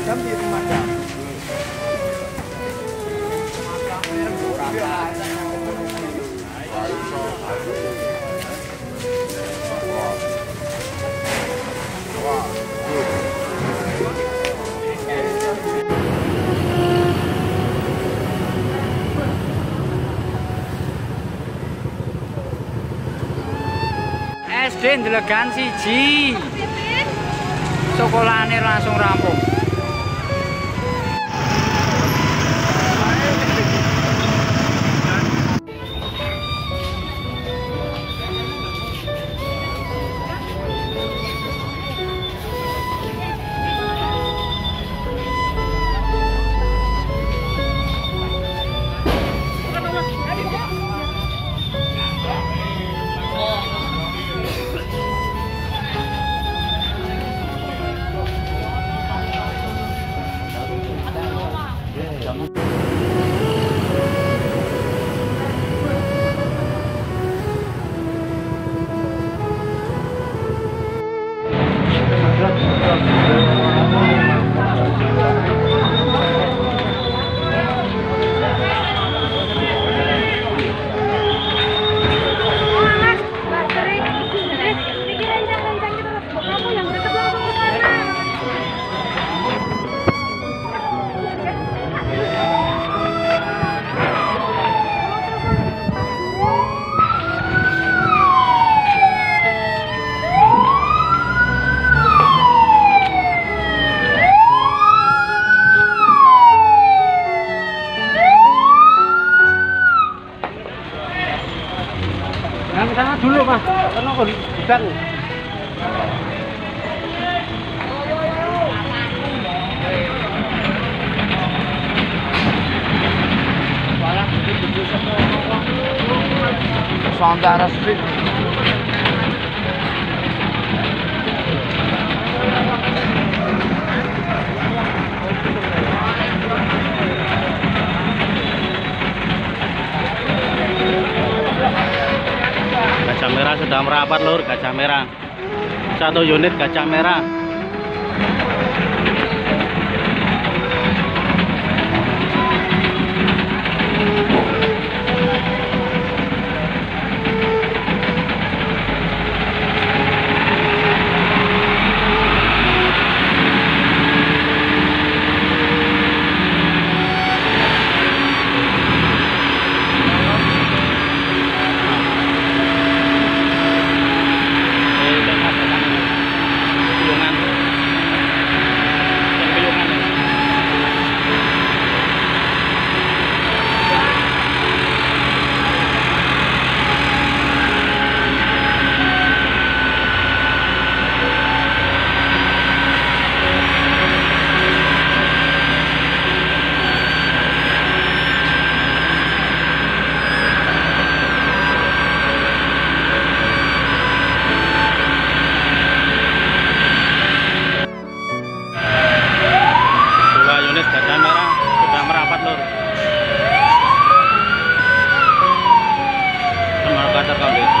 pemadam di pemadam. SD Ndelegan siji. Langsung rampung. you dulu mas, karena kok gudang. Merapat lur, gajah merah. Satu unit gajah merah. Water का वेस्ट